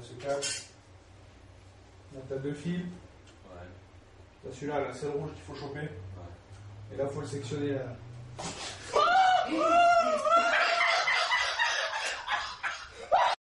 elle se. Là, t'as deux fils. Ouais. Celui-là, là, c'est le rouge qu'il faut choper. Et là, il faut le sectionner là.